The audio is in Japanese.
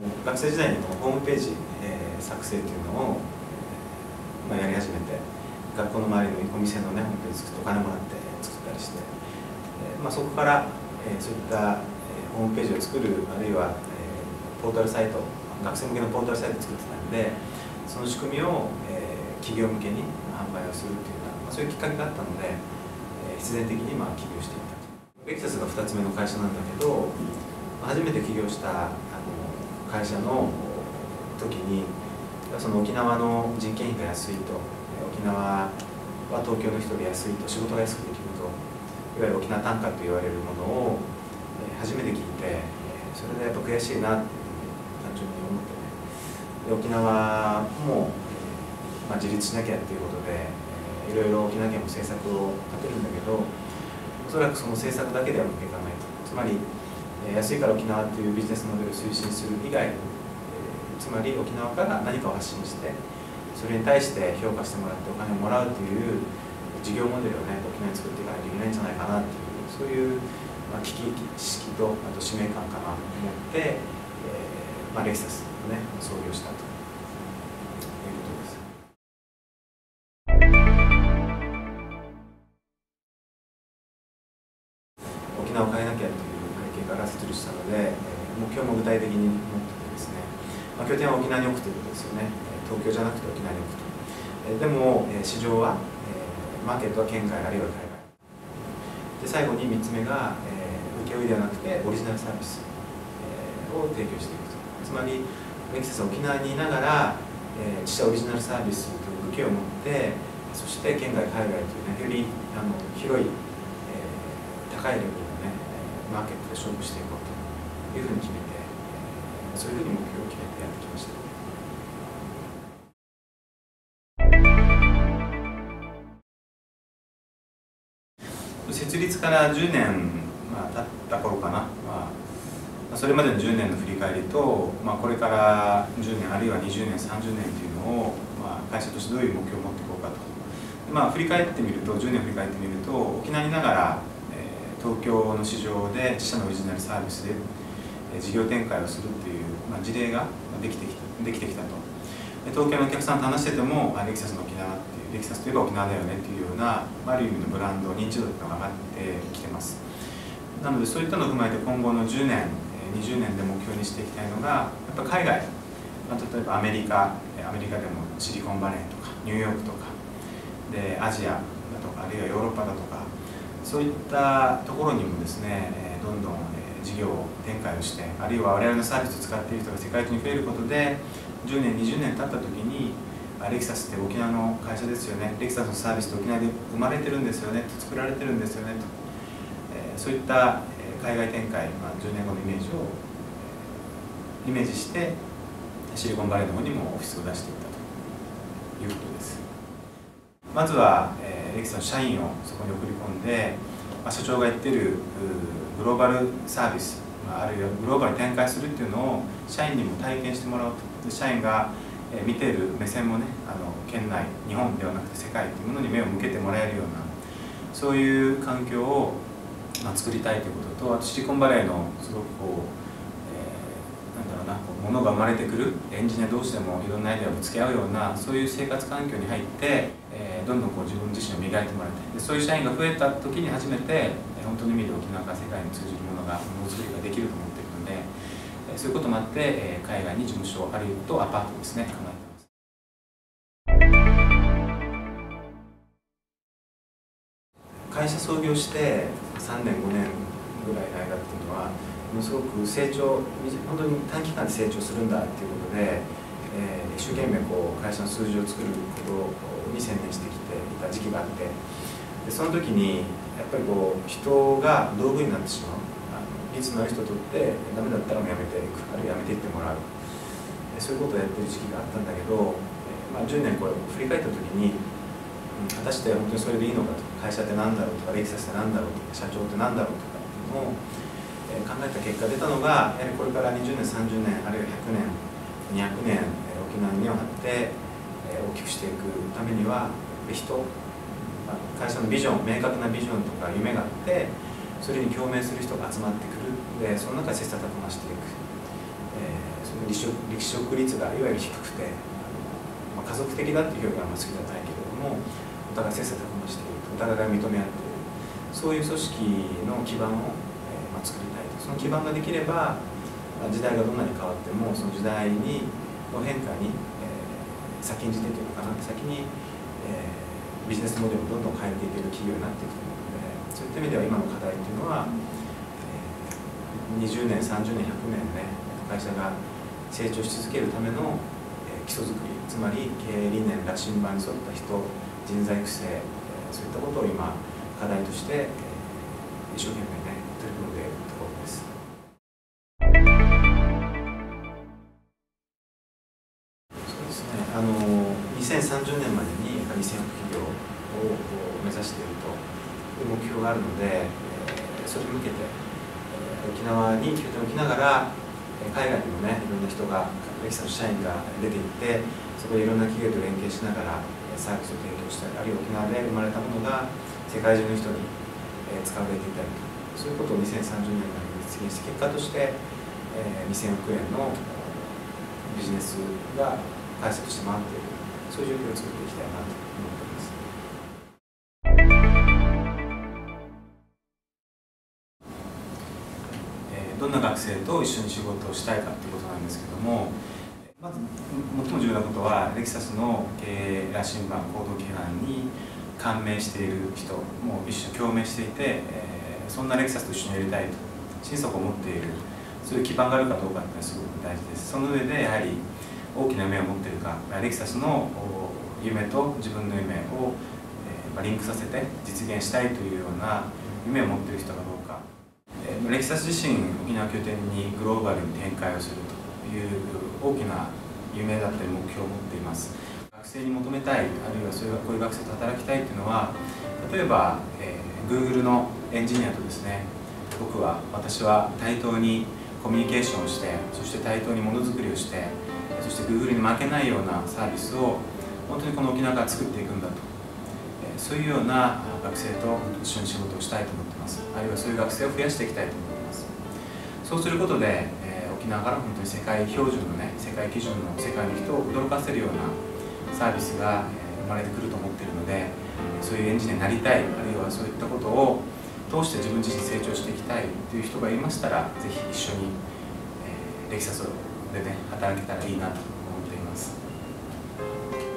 学生時代にホームページ、えー、作成というのを、まあ、やり始めて学校の周りのお店のねホームページ作ってお金もらって作ったりして、えーまあ、そこから、えー、そういった、えー、ホームページを作るあるいは、えー、ポータルサイト学生向けのポータルサイト作ってたんでその仕組みを、えー、企業向けに販売をするっていうような、まあ、そういうきっかけがあったので、えー、必然的にまあ起業していったベクサスが2つ目の会社なんだけど初めて起業した会社の時にその沖縄の人件費が安いと沖縄は東京の人で安いと仕事が安くできるといわゆる沖縄単価と言われるものを初めて聞いてそれでやっぱ悔しいなって単純に思ってね。で沖縄も、まあ、自立しなきゃっていうことでいろいろ沖縄県も政策を立てるんだけどおそらくその政策だけではうまくいかないと。つまり安いから沖縄っていうビジネスモデルを推進する以外つまり沖縄から何かを発信してそれに対して評価してもらってお金をもらうという事業モデルをね沖縄に作っていかないといけないんじゃないかなっていうそういう、まあ、危機意識とあと使命感かなと思って、えーまあ、レクサスをね創業したと。沖縄を変えなきゃというから設立したので、目標も具体的に持っててですね、まあ、拠点は沖縄に置くということですよね。東京じゃなくて沖縄に置くと。でも市場はマーケットは県外あるいは海外。で最後に3つ目が請負ではなくてオリジナルサービスを提供していくと。つまりレクサス沖縄にいながら自社オリジナルサービスという武器を持ってそして県外海外というねよりあの広い、えー、高いレベル勝負していこうというふうに決めてそういうふうに目標を決めてやってきました。設立から10年、まあ、経った頃かな、まあ、それまでの10年の振り返りと、まあ、これから10年あるいは20年30年というのを、まあ、会社としてどういう目標を持っていこうかと、まあ、振り返ってみると10年振り返ってみると沖縄にいながら東京の市場で自社のオリジナルサービスで事業展開をするっていう、まあ、事例ができてきたできてきたと。東京のお客さんと話しててもレキサスの沖縄っていうレキサスといえば沖縄だよねっていうようなある意味のブランド認知度が上がってきてます。なのでそういったのを踏まえて今後の10年20年で目標にしていきたいのがやっぱ海外、まあ、例えばアメリカアメリカでもシリコンバレーとかニューヨークとかでアジアだとかあるいはヨーロッパだとかそういったところにもですねどんどん事業展開をしてあるいは我々のサービスを使っている人が世界中に増えることで10年20年経った時にレキサスって沖縄の会社ですよね。レキサスのサービスって沖縄で生まれてるんですよね。作られてるんですよね。と、えそういった海外展開、まあ、10年後のイメージをイメージしてシリコンバレーの方にもオフィスを出していったということです。まずは、えレキサの社員をそこに送り込んで、まあ、社長が言ってるグローバルサービス、まあ、あるいはグローバルに展開するっていうのを社員にも体験してもらおうと。で社員が見ている目線もねあの県内日本ではなくて世界というものに目を向けてもらえるようなそういう環境を、まあ、作りたいということとあとシリコンバレーのすごくこう、なんだろうなこう物が生まれてくるエンジニア同士でもいろんなアイデアをぶつけ合うようなそういう生活環境に入ってえー、どんどんこう自分自身を磨いてもらいたいでそういう社員が増えた時に初めて、本当の意味で沖縄から世界に通じるものがものづくりができると思っているので、そういうこともあって、えー、海外に事務所あるいはアパートですね構えてます。会社創業して3年5年っていうのはものすごく成長本当に短期間で成長するんだっていうことでえー、一生懸命こう会社の数字を作ることに専念してきていた時期があってでその時にやっぱりこう人が道具になってしまう。あの技術のある人とってダメだったらもうやめていく。あるいはやめていってもらう。そういうことをやってる時期があったんだけど、まあ、10年これ振り返った時に、果たして本当にそれでいいのかと。か会社って何だろうとかレキサスって何だろうとか社長って何だろうとかっていうのを、考えた結果出たのがやはりこれから20年30年あるいは100年200年沖縄に根を張って、大きくしていくためには人、会社のビジョン明確なビジョンとか夢があってそれに共鳴する人が集まってくる。でその中で切磋琢磨していく。えー、その離職離職率がいわゆる低くて、まあ、家族的だっていう表現は好きじゃないけれどもお互い切磋琢磨しているお互いが認め合っている。そういう組織の基盤を、えーまあ、作りその基盤ができれば時代がどんなに変わってもその時代にの変化に、えー、先んじてというのかな。先に、えー、ビジネスモデルをどんどん変えていける企業になっていくと思うのでそういった意味では今の課題というのは、えー、20年30年100年ね会社が成長し続けるための、えー、基礎づくりつまり経営理念羅針盤に沿った人人材育成、えー、そういったことを今課題として、えー、一生懸命ねがあるので、えー、それに向けて、えー、沖縄に拠点を置きながら海外にもねいろんな人がレキサの社員が出ていってそこでいろんな企業と連携しながらサービスを提供したりあるいは沖縄で生まれたものが世界中の人に、え使われていたりとそういうことを2030年までに実現して結果として、え2000億円のビジネスが会社として回っているそういう状況を作っていきたいなと思っています。学生と一緒に仕事をしたいかということなんですけどもまず最も重要なことはレキサスの経営羅針盤行動規範に感銘している人も一緒に共鳴していて、えー、そんなレクサスと一緒にやりたいと心底思っているそういう基盤があるかどうかっていうのはすごく大事です。その上でやはり大きな夢を持っているかレクサスの夢と自分の夢を、えー、リンクさせて実現したいというような夢を持っている人かどうか、レクサス自身沖縄拠点にグローバルに展開をするという大きな夢だったり目標を持っています。学生に求めたいあるいはそういうこういう学生と働きたいっていうのは例えば、えー、Google のエンジニアとですね僕は私は対等にコミュニケーションをしてそして対等にものづくりをしてそして Google に負けないようなサービスを本当にこの沖縄から作っていくんだと、そういうような学生と一緒に仕事をしたいと思ってますあるいはそういう学生を増やしていきたいと思ってますそうすることで、えー、沖縄から本当に世界標準のね世界基準の世界の人を驚かせるようなサービスが生まれてくると思っているのでそういうエンジニアになりたいあるいはそういったことを通して自分自身成長していきたいという人がいましたらぜひ一緒に、えー、レキサスでね働けたらいいなと思っています。